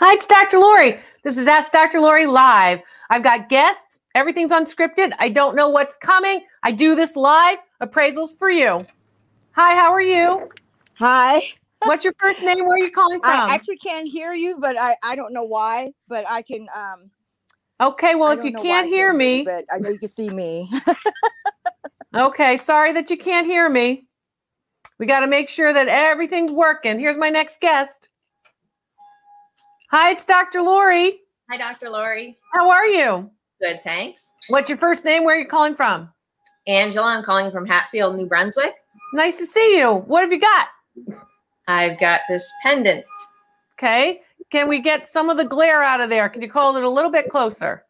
Hi, it's Dr. Lori. This is Ask Dr. Lori live. I've got guests. Everything's unscripted. I don't know what's coming. I do this live. Appraisals for you. Hi, how are you? Hi. What's your first name? Where are you calling from? I actually can't hear you, but I, I don't know why, but I can um okay, well if you can't hear me, but I know you can see me. okay, sorry that you can't hear me. We got to make sure that everything's working. Here's my next guest. Hi, it's Dr. Lori. Hi, Dr. Lori. How are you? Good, thanks. What's your first name? Where are you calling from? Angela, I'm calling from Hatfield, New Brunswick. Nice to see you. What have you got? I've got this pendant. Okay. Can we get some of the glare out of there? Can you call it a little bit closer?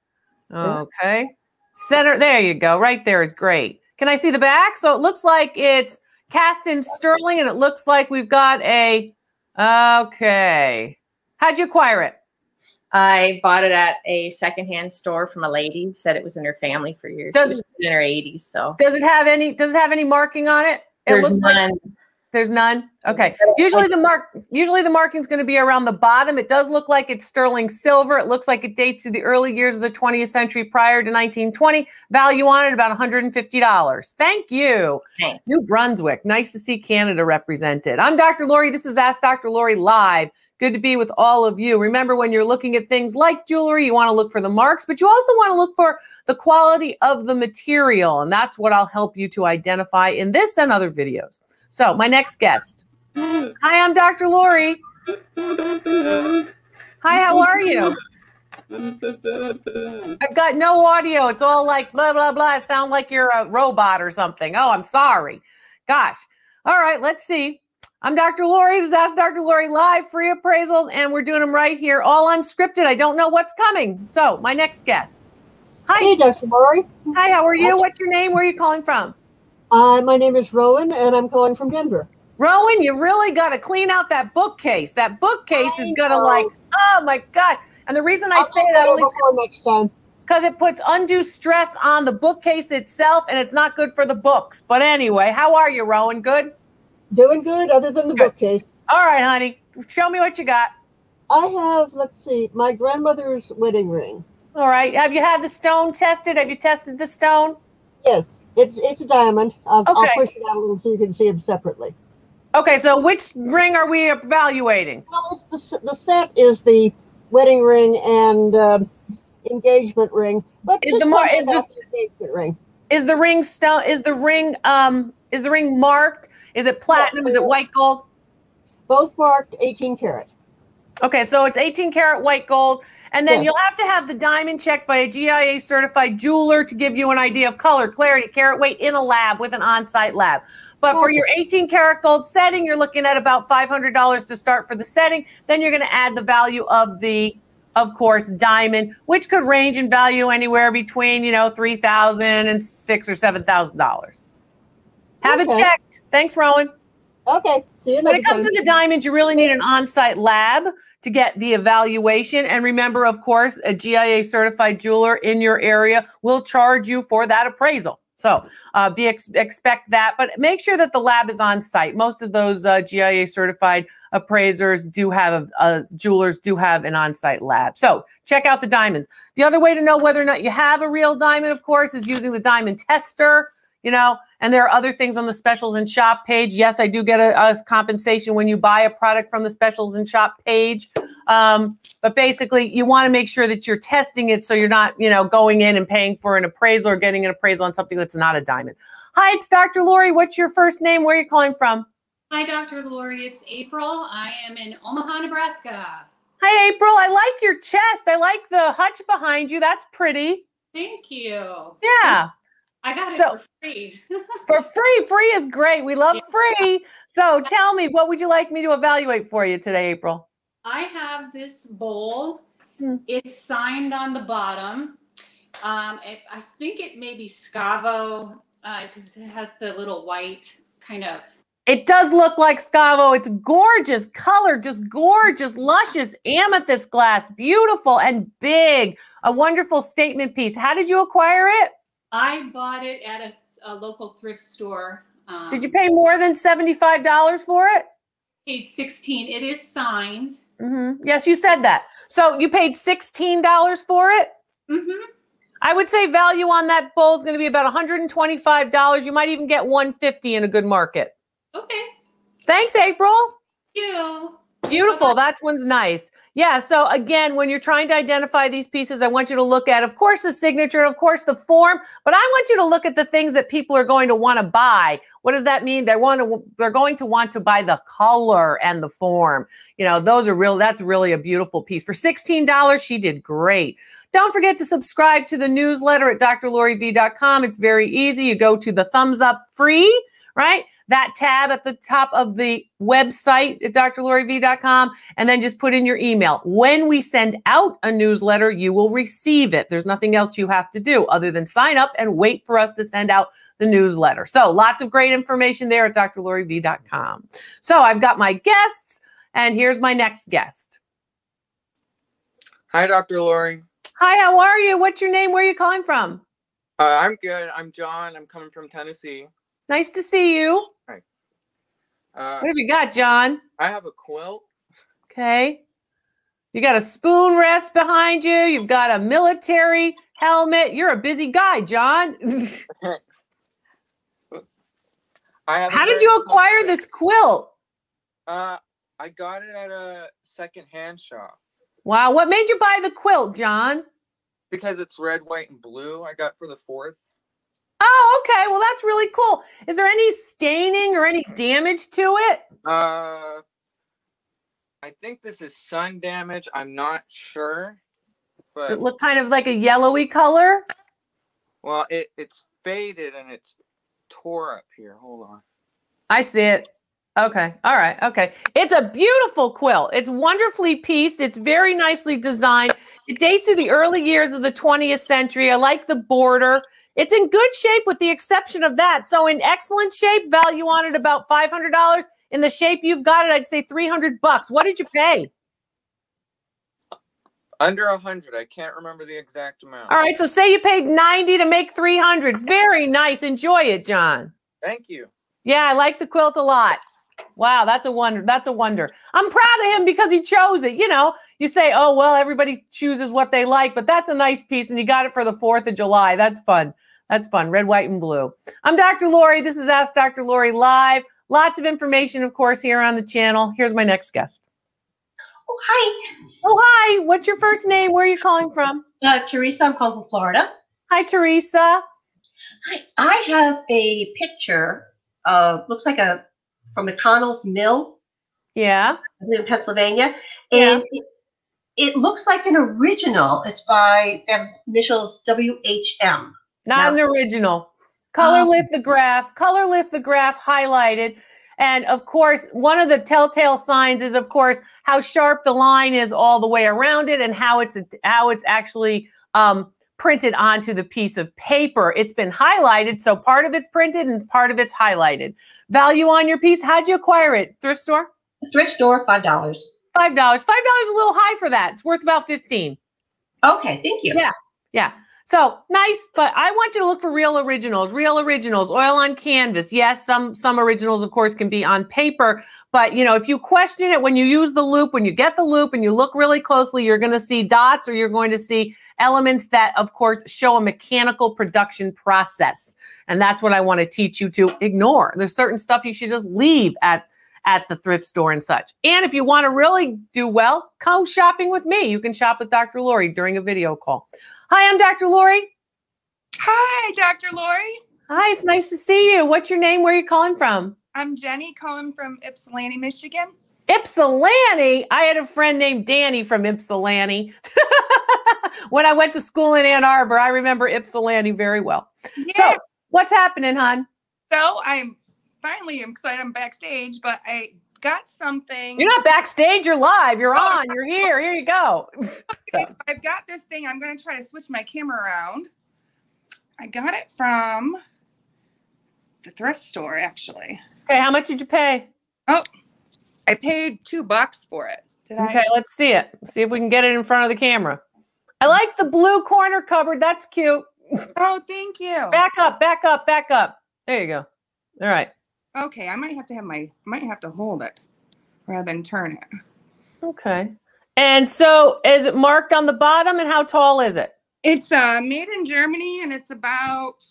Okay. Center. There you go. Right there is great. Can I see the back? So it looks like it's cast in sterling and it looks like we've got a. Okay. How'd you acquire it? I bought it at a secondhand store from a lady who said it was in her family for years. Does- she was in her 80s, so Does it have any? Does it have any marking on it? It there's looks like none. There's none. Okay. Usually the mark. Usually the marking's going to be around the bottom. It does look like it's sterling silver. It looks like it dates to the early years of the 20th century, prior to 1920. Value on it about 150 dollars. Thank you. Thanks. New Brunswick. Nice to see Canada represented. I'm Dr. Lori. This is Ask Dr. Lori live. Good to be with all of you. Remember, when you're looking at things like jewelry, you want to look for the marks, but you also want to look for the quality of the material. And that's what I'll help you to identify in this and other videos. So, my next guest. Hi, I'm Dr. Lori. Hi, how are you? I've got no audio. It's all like blah, blah, blah. It sound like you're a robot or something. Oh, I'm sorry. Gosh. All right, let's see. I'm Dr. Lori. This is Ask Dr. Lori live, free appraisals, and we're doing them right here, all unscripted. I don't know what's coming. So, my next guest. Hi. Hey, Dr. Lori. Hi, how are you? What's your name? Where are you calling from? Uh, my name is Rowan, and I'm calling from Denver. Rowan, you really got to clean out that bookcase. That bookcase I is going to like, oh my God. And the reason I I'll say that only next time. because it puts undue stress on the bookcase itself and it's not good for the books. But anyway, how are you, Rowan? Good? Doing good, other than the Good. bookcase. All right, honey. Show me what you got. I have, let's see, my grandmother's wedding ring. All right. Have you had the stone tested? Have you tested the stone? Yes, it's it's a diamond. I'll, Okay. I'll push it out a little so you can see them separately. Okay, so which ring are we evaluating? Well, it's the, the set is the wedding ring and um engagement ring, but Is the mar- is the engagement ring. Is the ring stone is the ring um is the ring marked? Is it platinum? Is it white gold? Both marked 18 karat. Okay, so it's 18 karat white gold. And then Yes. you'll have to have the diamond checked by a GIA certified jeweler to give you an idea of color, clarity, carat weight in a lab with an on site lab. But for your 18 karat gold setting, you're looking at about $500 to start for the setting. Then you're going to add the value of the, of course, diamond, which could range in value anywhere between, you know, 3000 and six or $7,000. Have it checked. Thanks, Rowan. Okay, see you When it comes time. to the diamonds, you really need an on-site lab to get the evaluation. And remember, of course, a GIA certified jeweler in your area will charge you for that appraisal. So uh, be ex- expect that, but make sure that the lab is on site. Most of those uh, GIA certified appraisers do have jewelers do have an on-site lab. So check out the diamonds. The other way to know whether or not you have a real diamond, of course, is using the diamond tester. You know, and there are other things on the specials and shop page. Yes, I do get a, a compensation when you buy a product from the specials and shop page. Um, but basically, you want to make sure that you're testing it so you're not, you know, going in and paying for an appraisal or getting an appraisal on something that's not a diamond. Hi, it's Dr. Lori. What's your first name? Where are you calling from? Hi, Dr. Lori. It's April. I am in Omaha, Nebraska. Hi, April. I like your chest. I like the hutch behind you. That's pretty. Thank you. Yeah. I got it So- for free. For free. Free is great. We love free. So tell me, what would you like me to evaluate for you today, April? I have this bowl. Hmm. It's signed on the bottom. Um, it, I think it may be Scavo because it has the little white kind of. It does look like Scavo. It's gorgeous color, just gorgeous, luscious amethyst glass, beautiful and big. A wonderful statement piece. How did you acquire it? I bought it at a, a local thrift store. Um, Did you pay more than $75 for it? Paid 16. It is signed. hmm Yes, you said that. So you paid $16 for it? Mm-hmm. I would say value on that bowl is going to be about $125. You might even get 150 in a good market. Okay. Thanks, April. Thank you. Beautiful. That one's nice. Yeah. So again, when you're trying to identify these pieces, I want you to look at, of course, the signature, and of course, the form, but I want you to look at the things that people are going to want to buy. What does that mean? They want to, they're going to want to buy the color and the form. You know, those are real. That's really a beautiful piece. For $16, she did great. Don't forget to subscribe to the newsletter at drloriv.com. It's very easy. You go to the thumbs up free, right? That tab at the top of the website at drloriv.com, and then just put in your email. When we send out a newsletter, you will receive it. There's nothing else you have to do other than sign up and wait for us to send out the newsletter. So lots of great information there at drloriv.com. So I've got my guests, and here's my next guest. Hi, Dr. Lori. Hi, how are you? What's your name? Where are you calling from? Uh, I'm good. I'm John. I'm coming from Tennessee. Nice to see you. Uh, What have you got, John? I have a quilt. Okay. You got a spoon rest behind you. You've got a military helmet. You're a busy guy, John. I have. How did you acquire this quilt? Uh, I got it at a secondhand shop Wow. What made you buy the quilt, John? because it's red, white, and blue. I got for the fourth. Oh, okay. Well, that's really cool. Is there any staining or any damage to it? Uh, I think this is sun damage. I'm not sure, Does but it look kind of like a yellowy color? well, it it's faded and it's tore up here. Hold on. I see it. Okay. All right. Okay. It's a beautiful quilt. It's wonderfully pieced. It's very nicely designed. It dates to the early years of the 20th century. I like the border. It's in good shape with the exception of that. So in excellent shape, value on it about $500. In the shape you've got it, I'd say 300 bucks. What did you pay? Under a hundred. I can't remember the exact amount. All right. So say you paid 90 to make 300. Very nice. Enjoy it, John. Thank you. Yeah, I like the quilt a lot. Wow, that's a wonder. That's a wonder. I'm proud of him because he chose it. You know, you say, oh, well, everybody chooses what they like, but that's a nice piece and he got it for the 4th of July. That's fun. That's fun. Red, white, and blue. I'm Dr. Lori. This is Ask Dr. Lori Live. Lots of information, of course, here on the channel. Here's my next guest. Oh, hi. Oh, hi. What's your first name? Where are you calling from? Uh, Teresa, I'm calling from Florida. Hi, Teresa. Hi. I have a picture of, looks like a, from McConnell's Mill, Yeah. I live in Pennsylvania. Yeah. And it, it looks like an original. It's by the initials WHM. Not No. an original. Color Oh. lithograph, color lithograph highlighted. And of course, one of the telltale signs is, of course, how sharp the line is all the way around it and how it's how it's actually um, printed onto the piece of paper. It's been highlighted, so part of it's printed and part of it's highlighted. Value on your piece? How'd you acquire it? Thrift store? Thrift store, $5. Five dollars. Five dollars is a little high for that. It's worth about fifteen. Okay, thank you. Yeah. Yeah. So nice, but I want you to look for real originals, real originals, oil on canvas. Yes, some some originals, of course, can be on paper, but you know, if you question it when you use the loupe, when you get the loupe and you look really closely, you're going to see dots or you're going to see elements that, of course, show a mechanical production process. And that's what I want to teach you to ignore. There's certain stuff you should just leave at at the thrift store and such. And if you want to really do well, come shopping with me. You can shop with Dr. Lori during a video call. Hi, I'm Dr. Lori. Hi, Dr. Lori. Hi, it's nice to see you. What's your name? Where are you calling from? I'm Jenny calling from Ypsilanti, Michigan. Ypsilanti. I had a friend named Danny from Ypsilanti. when I went to school in Ann Arbor, I remember Ypsilanti very well. So, what's happening, hon? So I'm finally I'm excited I'm backstage, but I got something. You're not backstage, you're live. You're Oh, on. You're here. Here you go. So I've got this thing. I'm gonna try to switch my camera around. I got it from the thrift store actually. Okay, how much did you pay? Oh, I paid two bucks for it. Did Okay, I? let's see it. See if we can get it in front of the camera. I like the blue corner cupboard. That's cute. Oh, thank you. Back up, back up, back up. There you go. All right. Okay, I might have to have my might have to hold it rather than turn it. Okay. And so is it marked on the bottom and how tall is it? It's uh made in Germany and it's about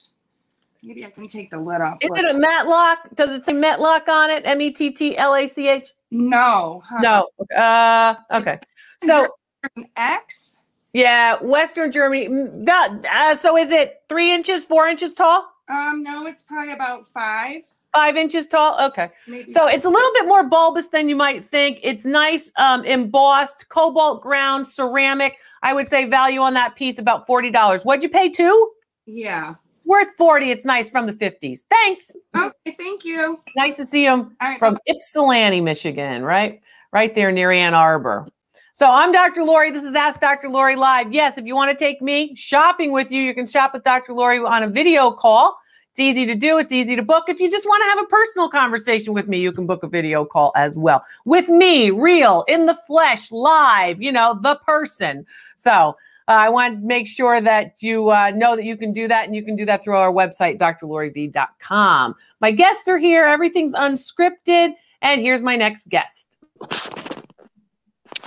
maybe I can take the lid off. Is Look. it a Mettlach? Does it say Mettlach on it? M E T T L A C H? no. huh. No. Uh okay. So an X. yeah, Western Germany. That, uh, so is it three inches, four inches tall? Um, no, it's probably about five. Five inches tall? Okay. Maybe So it's a little bit more bulbous than you might think. It's nice, um, embossed, cobalt ground, ceramic. I would say value on that piece about forty dollars. What'd you pay two? yeah. It's worth forty. It's nice from the fifties. Thanks. Okay, thank you. Nice to see All right. from Ypsilanti, Michigan, right? Right there near Ann Arbor. So I'm Dr. Lori. This is Ask Dr. Lori Live. Yes, if you want to take me shopping with you, you can shop with Dr. Lori on a video call. It's easy to do, it's easy to book. If you just want to have a personal conversation with me, you can book a video call as well. With me, real, in the flesh, live, you know, the person. So uh, I want to make sure that you uh, know that you can do that, and you can do that through our website, drloriv.com. My guests are here. Everything's unscripted. And here's my next guest.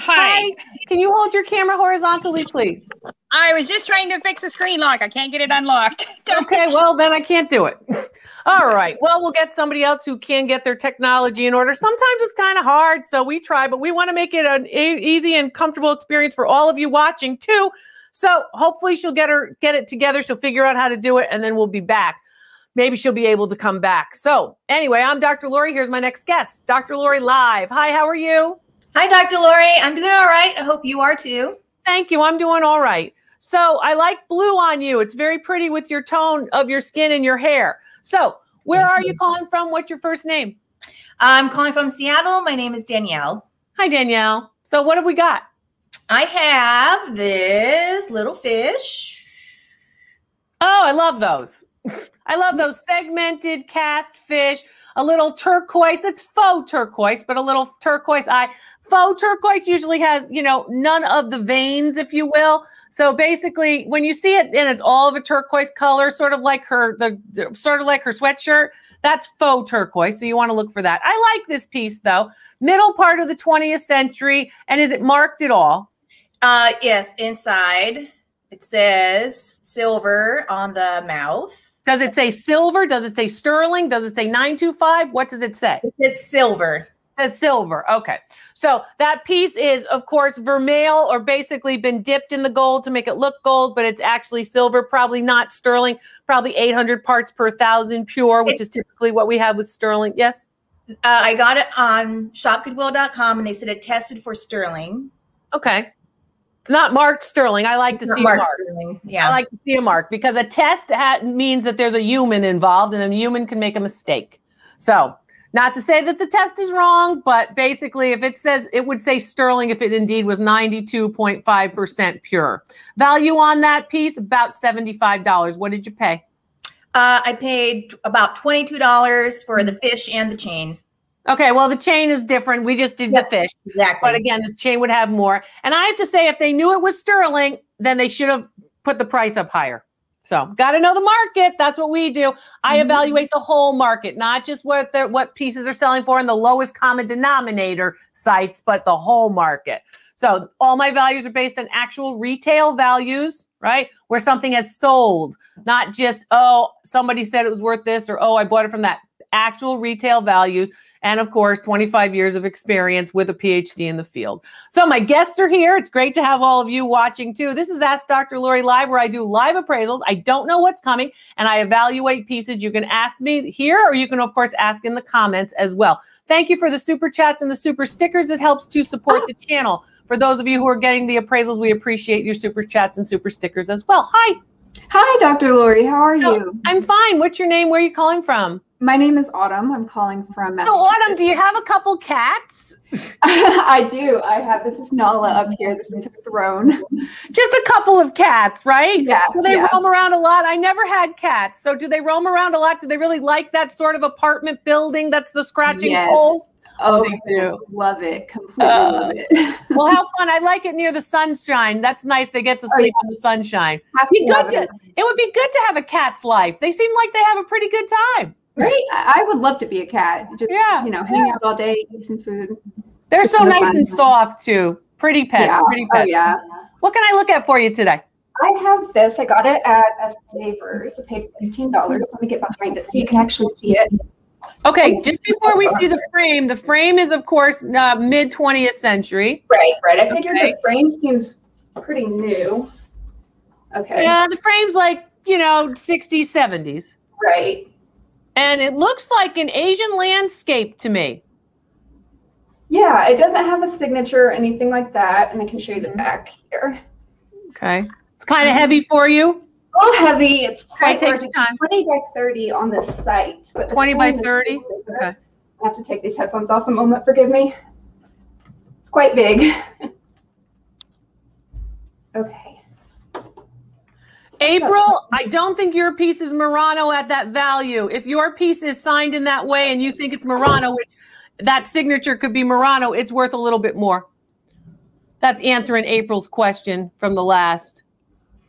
Hi. Can you hold your camera horizontally, please? I was just trying to fix the screen lock. I can't get it unlocked. Okay, well, then I can't do it. All right. Well, we'll get somebody else who can get their technology in order. Sometimes it's kind of hard, so we try, but we want to make it an easy and comfortable experience for all of you watching too. So hopefully she'll get her get it together. She'll figure out how to do it, and then we'll be back. Maybe she'll be able to come back. So anyway, I'm Dr. Lori. Here's my next guest, Dr. Lori Live. Hi, how are you? Hi, Dr. Lori. I'm doing all right. I hope you are too. Thank you. I'm doing all right. So I like blue on you. It's very pretty with your tone of your skin and your hair. So where are you calling from? What's your first name? I'm calling from Seattle. My name is Danielle. Hi, Danielle. So what have we got? I have this little fish. Oh, I love those. I love those segmented cast fish, a little turquoise. It's faux turquoise, but a little turquoise eye. Faux turquoise usually has, you know, none of the veins, if you will. So basically, when you see it and it's all of a turquoise color, sort of like her, the sort of like her sweatshirt, that's faux turquoise. So you want to look for that. I like this piece though. Middle part of the 20th century. And is it marked at all? Uh, yes, inside it says silver on the mouth. Does it say silver? Does it say sterling? Does it say 925? What does it say? It's silver. Says silver. Okay. So that piece is, of course, vermeil or basically been dipped in the gold to make it look gold, but it's actually silver, probably not sterling, probably 800 parts per thousand pure, which is typically what we have with sterling. Yes? Uh, I got it on shopgoodwill.com and they said it tested for sterling. Okay. It's not marked sterling. I like to see a marked mark. sterling. Yeah. I like to see a mark because a test means that there's a human involved and a human can make a mistake. So, not to say that the test is wrong, but basically, if it says it would say sterling if it indeed was 92.5% pure. Value on that piece about $75. What did you pay? Uh, I paid about $22 for the fish and the chain. Okay, well, the chain is different. We just did Yes, the fish. Exactly. But again, the chain would have more. And I have to say, if they knew it was sterling, then they should have put the price up higher. So, got to know the market. That's what we do. I Mhm. evaluate the whole market, not just what the, what pieces are selling for in the lowest common denominator sites, but the whole market. So, all my values are based on actual retail values, right? Where something has sold, not just oh, somebody said it was worth this or oh, I bought it from that. Actual retail values and of course 25 years of experience with a phd in the field. So my guests are here. It's great to have all of you watching too. This is ask dr lori live where i do live appraisals. I don't know what's coming and i evaluate pieces. You can ask me here or you can of course ask in the comments as well. Thank you for the super chats and the super stickers. It helps to support the channel. For those of you who are getting the appraisals we appreciate your super chats and super stickers as well. Hi. Hi, Dr. Lori. How are you? i'm fine. What's your name? Where are you calling from My name is Autumn. I'm calling from so autumn do you have a couple cats I do. I have this is Nala up here. This is her throne. just a couple of cats, right? Yeah, Do they yeah. roam around a lot? I never had cats. So do they roam around a lot? Do they really like that sort of apartment building that's the scratching Yes. poles? Oh, they do. love it. Completely Uh, love it. Well, how fun. I like it near the sunshine. That's nice. They get to Oh, sleep in the sunshine. Have Be to good to, it. it would be good to have a cat's life. They seem like they have a pretty good time. Right? I would love to be a cat. Just Yeah, you know, hang yeah. out all day, eat some food. They're so nice fun. and soft too. Pretty pets. Yeah. Pretty Oh yeah. What can I look at for you today? I have this. I got it at a Savers. I paid fifteen dollars. Let me get behind it so you can actually see it. Okay, just before we see the frame, the frame is of course uh, mid 20th century. Right, right. I figured Okay. the frame seems pretty new. Okay. Yeah, the frame's like, you know, 60s, 70s. Right. And it looks like an Asian landscape to me. Yeah, it doesn't have a signature or anything like that, and I can show you the mm-hmm. back here. Okay. It's kind of heavy mm-hmm. for you. A little heavy. It's quite take large. your 20 by 30 on this site. But 20 by 30? Okay. I have to take these headphones off a moment. Forgive me. It's quite big. okay. April, I don't think your piece is Murano at that value. If your piece is signed in that way and you think it's Murano, which that signature could be Murano, it's worth a little bit more. That's answering April's question from the last.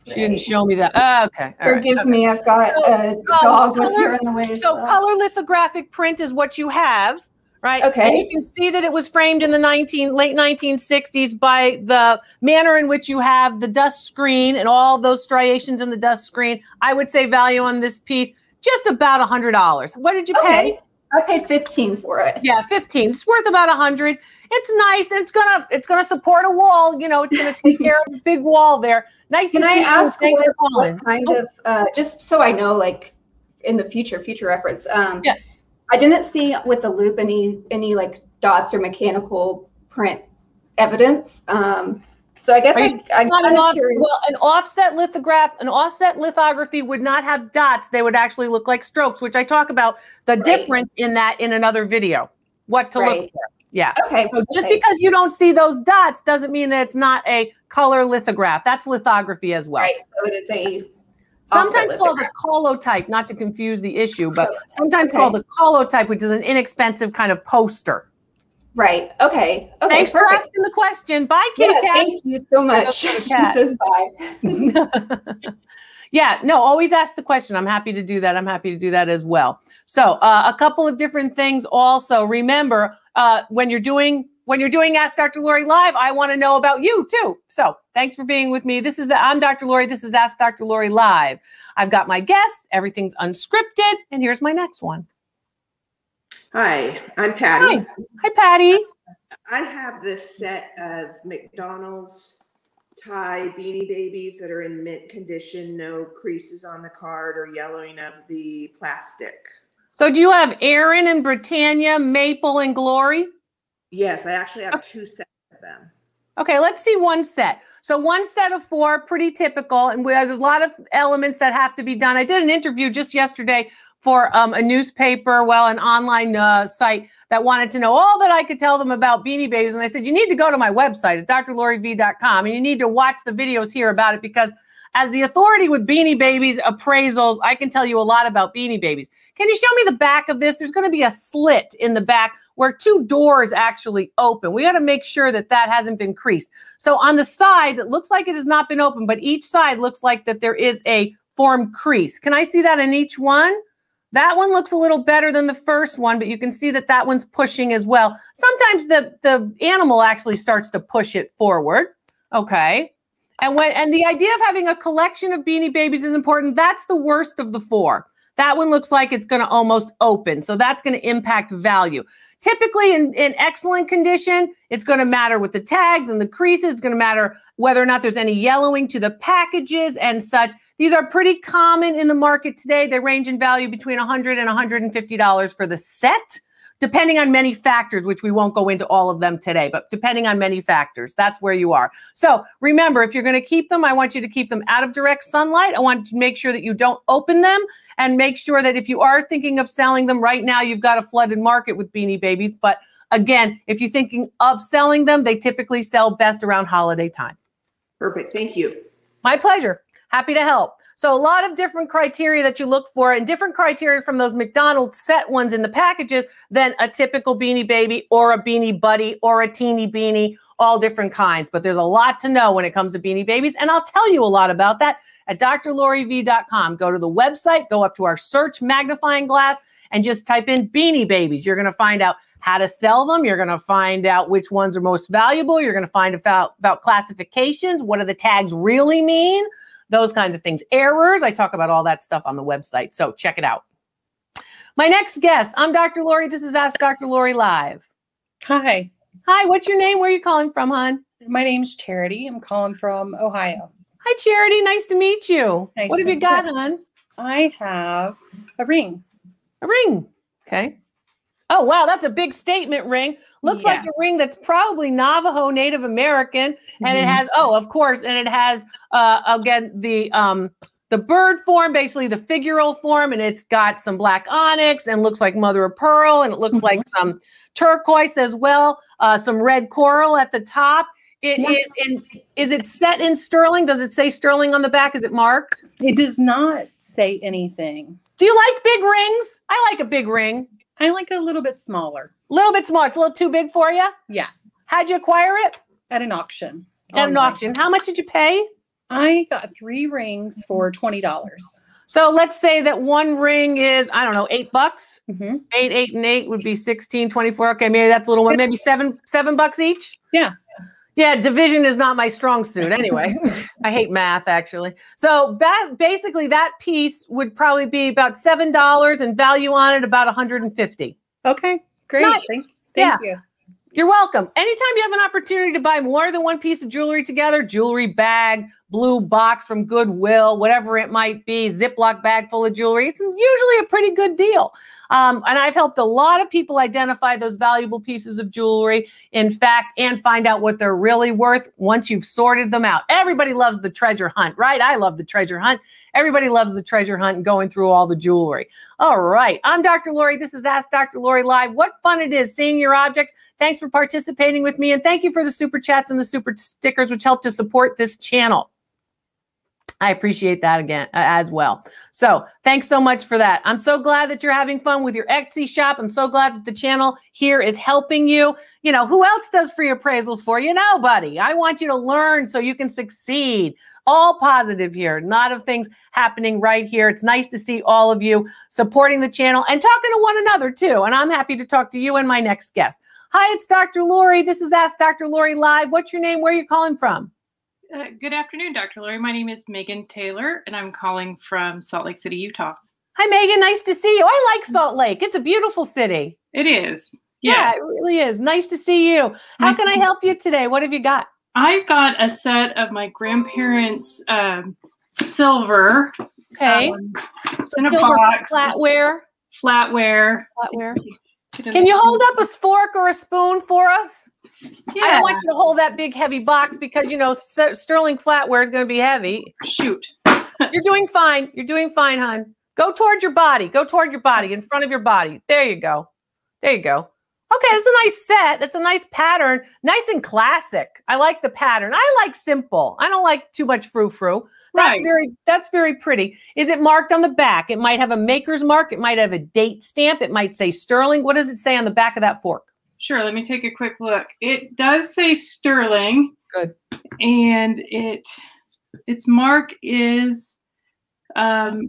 She didn't show me that. Oh, okay. all right, Forgive okay. me. I've got a dog was color- here in the way. as So color lithographic print is what you have, right? And Okay. you can see that it was framed in the 19 late 1960s by the manner in which you have the dust screen and all those striations in the dust screen. I would say value on this piece just about a hundred dollars. What did you pay? Okay. I paid 15 for it. Yeah, 15. It's worth about a hundred. It's nice. It's gonna it's gonna support a wall. You know, it's gonna take care of a big wall there. Nice Can to I ask what, what kind Oh. of, uh, just so I know, like in the future, future reference? Um, Yeah. I didn't see with the loupe any any like dots or mechanical print evidence. Um, so I guess I, you I'm Not an kind off- curious. well, an offset lithograph, an offset lithography would not have dots. They would actually look like strokes, which I talk about the Right. difference in that in another video. What to look for. Yeah. Okay. So just okay. because you don't see those dots doesn't mean that it's not a color lithograph. That's lithography as well. Right. So it is a Sometimes called a collotype, not to confuse the issue, but sometimes okay. called a collotype, which is an inexpensive kind of poster. right. Okay. Okay. Thanks for asking the question. Bye, kitty Yeah, cat. thank you so much. She says bye. yeah, no, always ask the question. I'm happy to do that. I'm happy to do that as well. So, uh, a couple of different things. Also, remember uh, when you're doing when you're doing Ask Dr. Lori live, I want to know about you too. So, thanks for being with me. This is I'm Dr. Lori. This is Ask Dr. Lori live. I've got my guests. Everything's unscripted, and here's my next one. Hi, I'm Patty. Hi, hi, Patty. I have this set of McDonald's Ty beanie babies that are in mint condition, no creases on the card or yellowing of the plastic. So, do you have Erin and Britannia, Maple and Glory? Yes, I actually have two sets of them. Okay, let's see one set. So one set of four, pretty typical, and there's a lot of elements that have to be done. I did an interview just yesterday for um, a newspaper, well, an online uh, site that wanted to know all that I could tell them about Beanie Babies, and I said you need to go to my website at drloriv.com, and you need to watch the videos here about it because. As the authority with Beanie Babies appraisals, I can tell you a lot about Beanie Babies. Can you show me the back of this? There's going to be a slit in the back where two doors actually open. We got to make sure that that hasn't been creased. So on the sides, it looks like it has not been open, but each side looks like that there is a formed crease. Can I see that in each one? That one looks a little better than the first one, but you can see that that one's pushing as well. Sometimes the, the animal actually starts to push it forward. Okay. And when and the idea of having a collection of beanie babies is important. That's the worst of the four. That one looks like it's going to almost open. So that's going to impact value. Typically, in, in excellent condition, it's going to matter with the tags and the creases. It's going to matter whether or not there's any yellowing to the packages and such. These are pretty common in the market today. They range in value between 100 and $150 for the set, depending on many factors, which we won't go into all of them today, but depending on many factors, that's where you are. So remember, if you're going to keep them, I want you to keep them out of direct sunlight. I want to make sure that you don't open them and make sure that if you are thinking of selling them right now, you've got a flooded market with beanie babies. But again, if you're thinking of selling them, they typically sell best around holiday time. Perfect. Thank you. My pleasure. Happy to help. So a lot of different criteria that you look for and different criteria from those McDonald's set ones in the packages than a typical beanie baby or a beanie buddy or a teeny beanie, all different kinds. But there's a lot to know when it comes to beanie babies. And I'll tell you a lot about that at drloriv.com. Go to the website, go up to our search magnifying glass and just type in beanie babies. You're going to find out how to sell them. You're going to find out which ones are most valuable. You're going to find about, about classifications. What do the tags really mean? Those kinds of things. Errors. I talk about all that stuff on the website. So check it out. My next guest, I'm Dr. Lori. This is Ask Dr. Lori Live. Hi. Hi, what's your name? Where are you calling from, hon? My name's Charity. I'm calling from Ohio. Hi, Charity. Nice to meet you. Nice what have you got, you. hon? I have a ring. A ring. Okay. Oh, wow. That's a big statement ring. Looks like a ring that's probably Navajo Native American. And it Mhm. has, oh, of course. And it has, uh, again, the, um, the bird form, basically the figural form, and it's got some black onyx and looks like mother of pearl, and it looks like some turquoise as well, uh, some red coral at the top. It is Yes. in. Is it set in sterling? Does it say sterling on the back? Is it marked? It does not say anything. Do you like big rings? I like a big ring. I like a little bit smaller. A little bit small. It's a little too big for you. Yeah. How'd you acquire it? At an auction. At an auction. How much did you pay? I got three rings for twenty dollars. So let's say that one ring is, I don't know, eight bucks. Mm-hmm. Eight, eight, and eight would be 16, 24. Okay, maybe that's a little one. Maybe seven, seven bucks each. Yeah. Yeah, division is not my strong suit anyway. I hate math actually. So that basically that piece would probably be about seven dollars and value on it about 150. Okay, great. Nice. Thank, Yeah. thank you. You're welcome. Anytime you have an opportunity to buy more than one piece of jewelry together, jewelry bag, blue box from Goodwill, whatever it might be, Ziploc bag full of jewelry, it's usually a pretty good deal. Um, and I've helped a lot of people identify those valuable pieces of jewelry, in fact, and find out what they're really worth once you've sorted them out. Everybody loves the treasure hunt, right? I love the treasure hunt. Everybody loves the treasure hunt and going through all the jewelry. All right. I'm Dr. Lori. This is Ask Dr. Lori Live. What fun it is seeing your objects. Thanks for participating with me. And thank you for the super chats and the super stickers, which help to support this channel. I appreciate that again uh, as well. So thanks so much for that. I'm so glad that you're having fun with your Etsy shop. I'm so glad that the channel here is helping you. You know, who else does free appraisals for you? Nobody. I want you to learn so you can succeed. All positive here, not of things happening right here. It's nice to see all of you supporting the channel and talking to one another too. And I'm happy to talk to you and my next guest. Hi, it's Dr. Lori. This is Ask Dr. Lori Live. What's your name? Where are you calling from? Uh, good afternoon, Dr. Lori. My name is Megan Taylor, and I'm calling from Salt Lake City, Utah. Hi, Megan. Nice to see you. I like Salt Lake. It's a beautiful city. It is. Yeah, Yeah. it really is. Nice to see you. How Nice can I help you today? What have you got? I've got a set of my grandparents' um, silver. Okay. um, So in a silver box. flatware. Flatware. Flatware. Can you hold up a fork or a spoon for us? I don't want you to hold that big heavy box because you know sterling flatware is going to be heavy. Shoot. You're doing fine. You're doing fine, hon. Go toward your body. Go toward your body, in front of your body. There you go. There you go. Okay, it's a nice set. It's a nice pattern. Nice and classic. I like the pattern. I like simple. I don't like too much frou-frou. That's Right. very that's very pretty. Is it marked on the back? It might have a maker's mark. It might have a date stamp. It might say sterling. What does it say on the back of that fork? Sure, let me take a quick look. It does say sterling. Good. And it its mark is um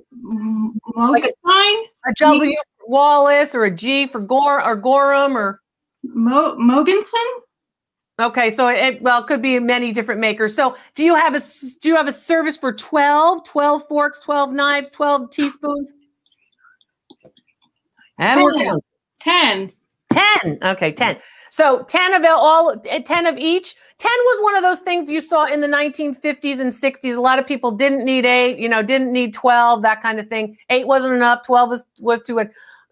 Like a- Mogstein? A W Wallace or a G for Gore or Gorham or Mo- Mogensen? Okay, so it well it could be many different makers. So do you have a do you have a service for 12, 12 forks, 12 knives, 12 teaspoons? And we're Ten. counting. 10. 10. Okay, 10. So 10 of all eh, 10 of each. 10 was one of those things you saw in the 1950s and 60s. A lot of people didn't need 8, you know, didn't need 12, that kind of thing. 8 wasn't enough, 12 was was too much.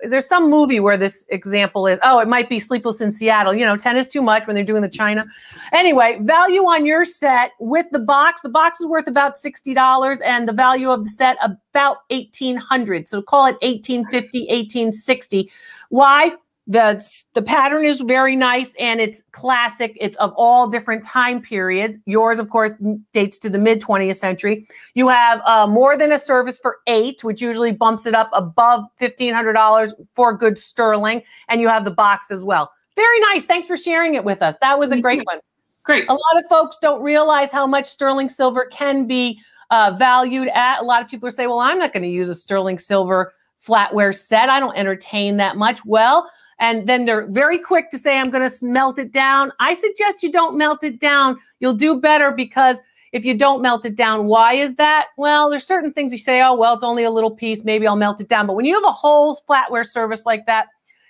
There's some movie where this example is, oh, it might be Sleepless in Seattle. You know, 10 is too much when they're doing the China. Anyway, value on your set with the box. The box is worth about $60 and the value of the set about 1800 So call it 1850 1860 Why? The the pattern is very nice and it's classic. It's of all different time periods. Yours of course dates to the mid 20th century. You have uh, more than a service for eight which usually bumps it up above $1500 for good sterling and you have the box as well. Very nice. Thanks for sharing it with us. That was a great one. Great. a lot of folks don't realize how much sterling silver can be uh, valued at. A lot of people say well i'm not going to use a sterling silver flatware set. I don't entertain that much. Well and then they're very quick to say, I'm going to melt it down. I suggest you don't melt it down. You'll do better because if you don't melt it down, why is that? Well, there's certain things you say, oh, well, it's only a little piece. Maybe I'll melt it down. But when you have a whole flatware service like that,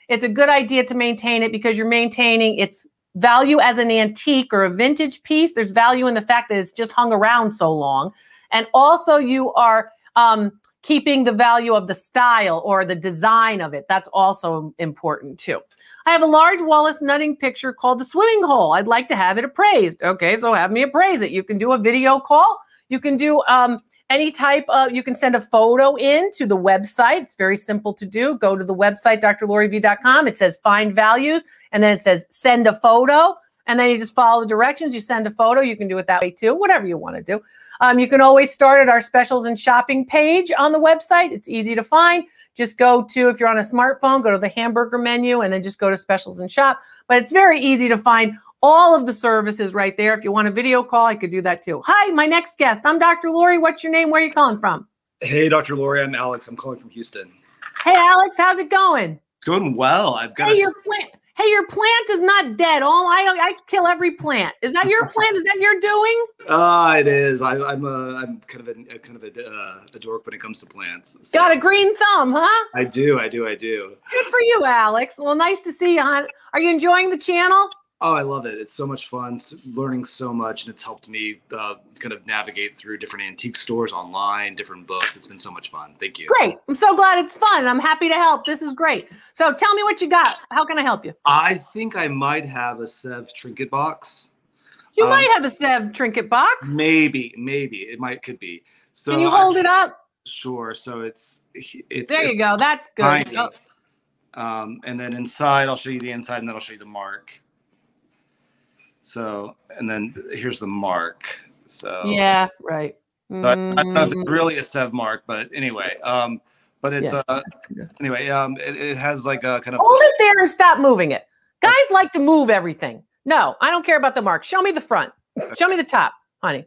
it's a good idea to maintain it because you're maintaining its value as an antique or a vintage piece. There's value in the fact that it's just hung around so long. And also, you are um, keeping the value of the style or the design of it. That's also important too. I have a large Wallace Nutting picture called the swimming hole. I'd like to have it appraised. Okay, so have me appraise it. You can do a video call. You can do um, any type of, you can send a photo in to the website. It's very simple to do. Go to the website, drloriv.com. It says find values, and then it says send a photo. And then you just follow the directions. You send a photo. You can do it that way too, whatever you want to do. Um, you can always start at our specials and shopping page on the website. It's easy to find. Just go to, if you're on a smartphone, go to the hamburger menu and then just go to specials and shop. But it's very easy to find all of the services right there. If you want a video call, I could do that too. Hi, my next guest. I'm Dr. Lori. What's your name? Where are you calling from? Hey, Dr. Lori. I'm Alex. I'm calling from Houston. Hey, Alex. How's it going? It's going well. I've got Hey, a your plant. Hey, your plant is not dead. All I I kill every plant. Is that your plant? Is that your doing? Ah, it is. I, I'm a, I'm kind of a, a kind of a, uh, a dork when it comes to plants. So Got a green thumb, huh? I do, I do, I do. Good for you, Alex. Well, nice to see you, hon. Are you enjoying the channel? Oh, I love it. It's so much fun, learning so much, and it's helped me uh, kind of navigate through different antique stores online, different books. It's been so much fun. Thank you. Great. I'm so glad it's fun. I'm happy to help. This is great. So tell me what you got. How can I help you? I think I might have a Sèvres trinket box. You Um, might have a Sèvres trinket box. Maybe, maybe it might could be. So Can you I- hold it up? Sure. So it's it's There you go. That's good. tiny. Oh, Um, and then inside, I'll show you the inside, and then I'll show you the mark. So, and then here's the mark. So yeah, right. So I, I don't know if it's really a Sèvres mark, but anyway, um, but it's Yeah. uh, anyway, um, it, it has like a kind of Hold it there and stop moving it. Guys like to move everything. No, I don't care about the mark. Show me the front. Show me the top, honey.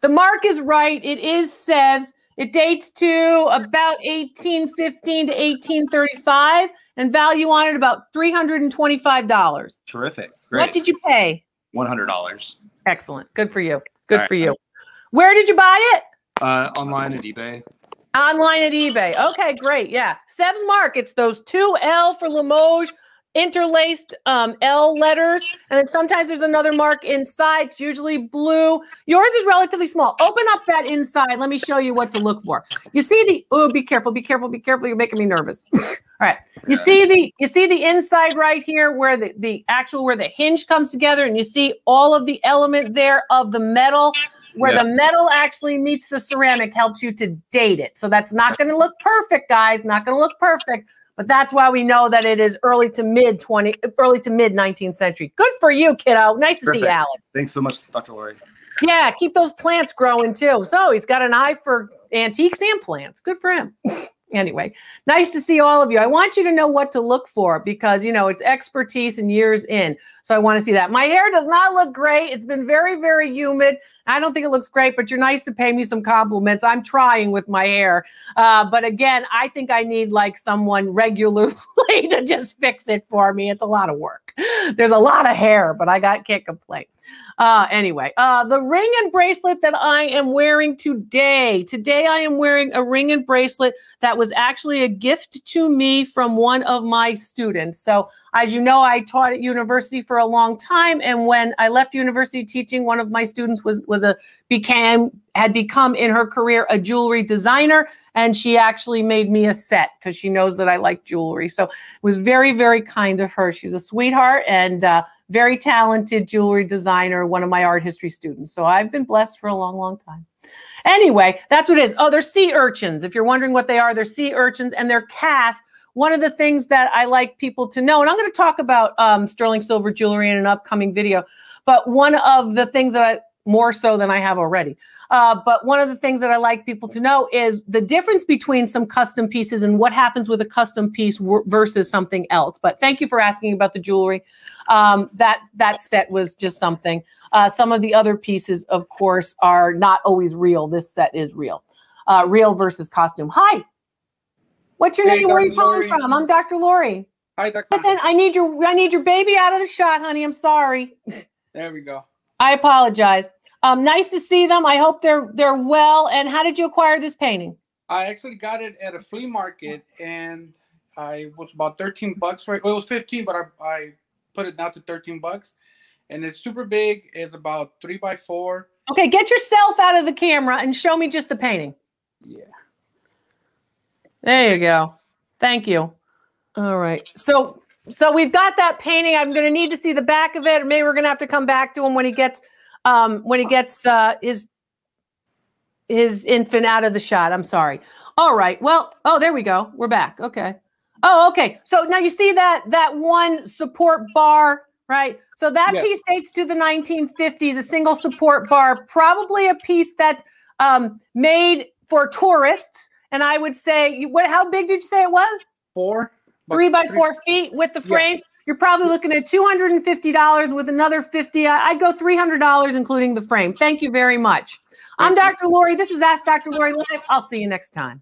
The mark is right. It is Sèvres. It dates to about 1815 to 1835 and value on it about $325. terrific. What did you pay? One hundred dollars Excellent. Good for you. Good All for right. you. Where did you buy it? uh, online at eBay. Online at eBay. Okay, great. Yeah. Sèvres Mark. It's those two L for Limoges interlaced um, L letters. And then sometimes there's another mark inside. It's usually blue. Yours is relatively small. Open up that inside. Let me show you what to look for. You see the, oh, be careful, be careful, be careful. You're making me nervous. All right. You see the, you see the inside right here where the, the actual, where the hinge comes together and you see all of the element there of the metal where Yeah. the metal actually meets the ceramic helps you to date it. So that's not going to look perfect, guys. Not going to look perfect, but that's why we know that it is early to mid 20, early to mid 19th century. Good for you, kiddo. Nice to see you. Alex. Thanks so much, Dr. Lori. Yeah, keep those plants growing too. So he's got an eye for antiques and plants. Good for him. anyway, nice to see all of you. I want you to know what to look for because you know it's expertise and years in. So I want to see that. My hair does not look great. It's been very, very humid. I don't think it looks great, but you're nice to pay me some compliments. I'm trying with my hair. Uh, but again, I think I need like someone regularly to just fix it for me. It's a lot of work. There's a lot of hair, but I got can't complain. Uh, anyway, uh, the ring and bracelet that I am wearing today. Today, I am wearing a ring and bracelet that was actually a gift to me from one of my students. So, as you know, I taught at university for a long time, and when I left university teaching, one of my students was was a became had become in her career a jewelry designer, and she actually made me a set because she knows that I like jewelry. So, it was very, very kind of her. She's a sweetheart and uh, very talented jewelry designer, one of my art history students. So I've been blessed for a long, long time. Anyway, that's what it is. Oh, they're sea urchins. If you're wondering what they are, they're sea urchins and they're cast. One of the things that I like people to know, and I'm going to talk about um, sterling silver jewelry in an upcoming video, but one of the things that I more so than I have already. Uh, but one of the things that I like people to know is the difference between some custom pieces and what happens with a custom piece w- versus something else. But thank you for asking about the jewelry. Um, that that set was just something. Uh, some of the other pieces, of course, are not always real. This set is real. Uh, real versus costume. Hi. What's your Hey, name? Where are you Dr. calling Lori. from? I'm Dr. Lori. Hi, Dr. But then I need your I need your baby out of the shot, honey. I'm sorry. There we go. I apologize. Um, nice to see them. I hope they're they're well. And how did you acquire this painting? I actually got it at a flea market, and I was about thirteen bucks. Right, well, it was fifteen, but I, I put it down to thirteen bucks, and it's super big. It's about three by four. Okay, get yourself out of the camera and show me just the painting. Yeah. There you go. Thank you. All right. So so we've got that painting. I'm going to need to see the back of it, or maybe we're going to have to come back to him when he gets um, when he gets uh, his his infant out of the shot. I'm sorry. All right. Well, oh, there we go. We're back. Okay. Oh, okay. So now you see that that one support bar, right? So that Yes. piece dates to the 1950s. A single support bar, probably a piece that's um, made for tourists. And I would say, what? How big did you say it was? Four. Three by four feet with the Yeah. You're probably looking at two hundred and fifty dollars with another fifty. I- I'd go three hundred dollars, including the frame. Thank you very much. I'm Dr. Lori. This is Ask Dr. Lori Live. I'll see you next time.